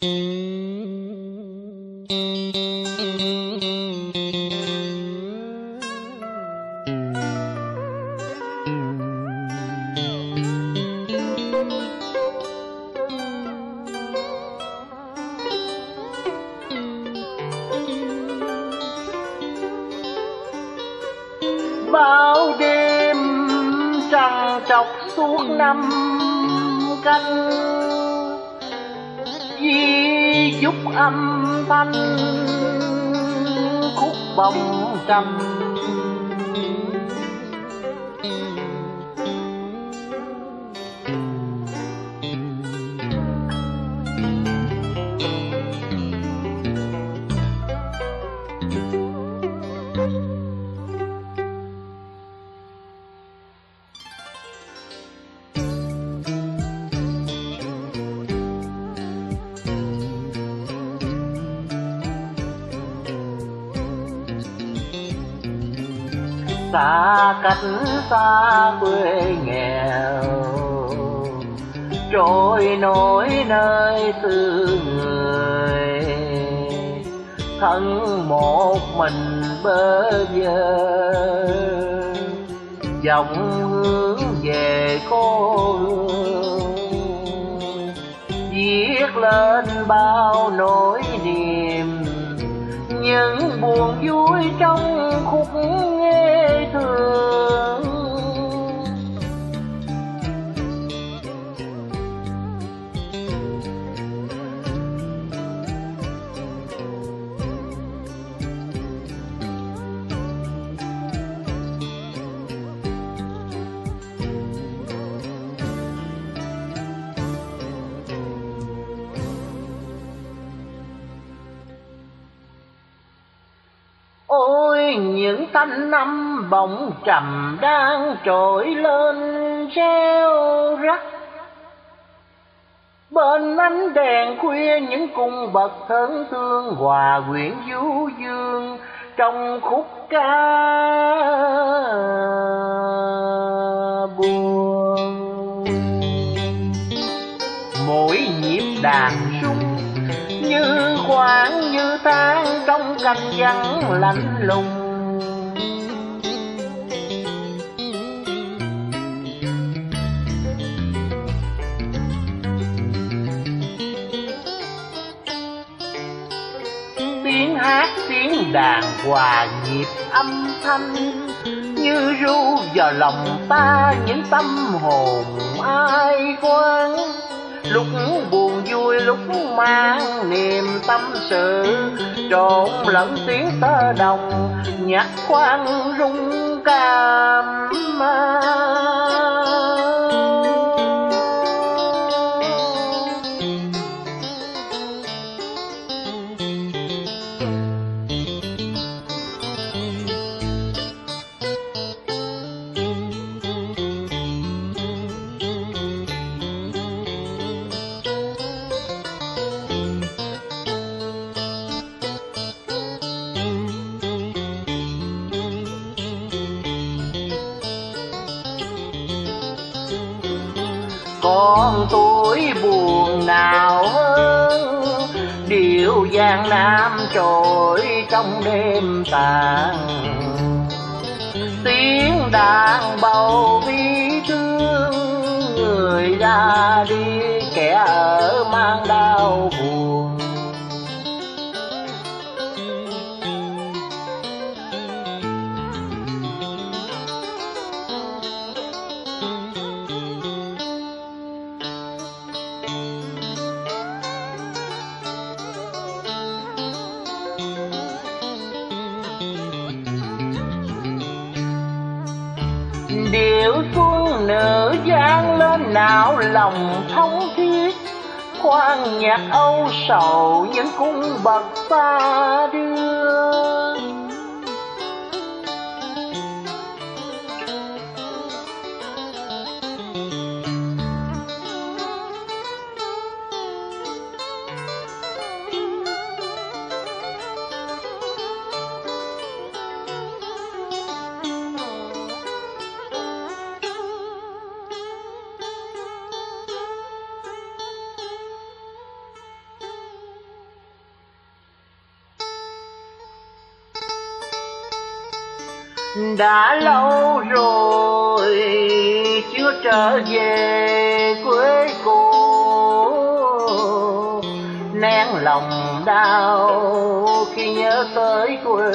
bao đêm trăng trọc suốt năm canh di giúp âm thanh khúc bồng trầm. Xa cách xa quê nghèo, trôi nổi nơi xứ người. Thân một mình bơ vơ, dòng hướng về cô hương. Viết lên bao nỗi niềm, những buồn vui trong khúc những thanh năm bỗng trầm đang trỗi lên reo rắc. Bên ánh đèn khuya những cung bậc thân thương hòa quyện du dương trong khúc ca buồn. Mỗi nhịp đàn rung như khoảng như tan trong cành vắng lạnh lùng đàn hòa nhịp âm thanh như ru vào lòng ta những tâm hồn ai quan lúc buồn vui, lúc mang niềm tâm sự, trộn lẫn tiếng tơ đồng, nhạc khoan rung cảm. Con tuổi buồn nào hơn. Điệu giang nam trội trong đêm tàn. Tiếng đàn bầu bi thương, người ra đi kẻ ở mang đau buồn. Não lòng thông thiết. Khoan nhạc âu sầu những cung bậc xa đưa. Đã lâu rồi, chưa trở về quê cô nén lòng đau khi nhớ tới quê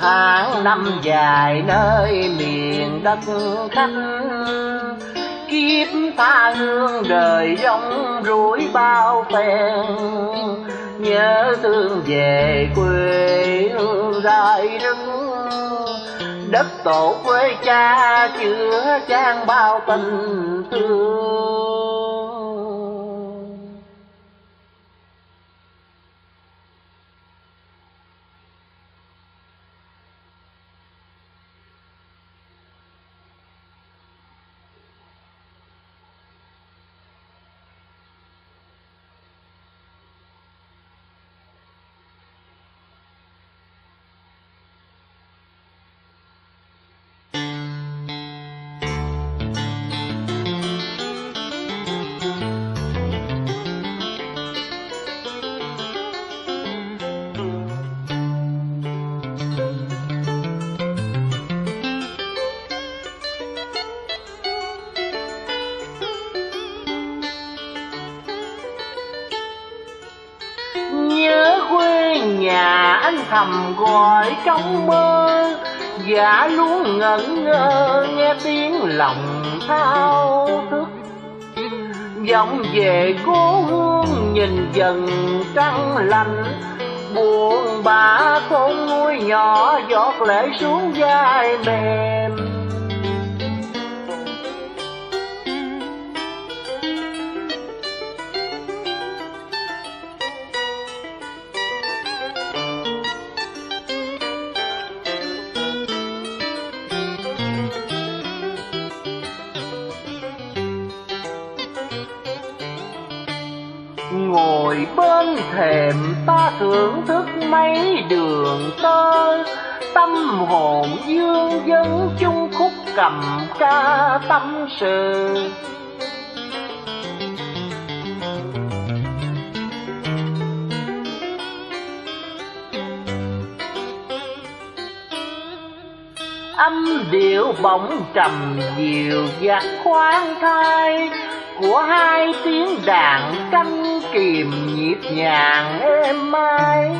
tháng năm dài nơi miền đất khách. Kiếp ta hương đời rong ruổi bao phen. Nhớ thương về quê hương dài rừng đất tổ quê cha chứa trang bao tình thương. Thầm gọi trong mơ. Giả luôn ngẩn ngơ, nghe tiếng lòng thao thức. Dòng về cố hương nhìn dần trăng lạnh Buồn bã khôn nuôi nhỏ giọt lệ xuống vai mềm. Ngồi bên thềm ta thưởng thức mấy đường tơ. Tâm hồn dương dân chung khúc cầm ca tâm sự. Âm điệu bỗng trầm dịu và khoan thai của hai tiếng đàn canh kìm nhịp nhàng êm mai.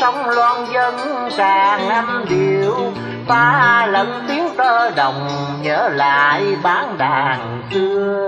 Sông loan dân càng âm điệu ba lần tiếng tơ đồng nhớ lại bán đàn xưa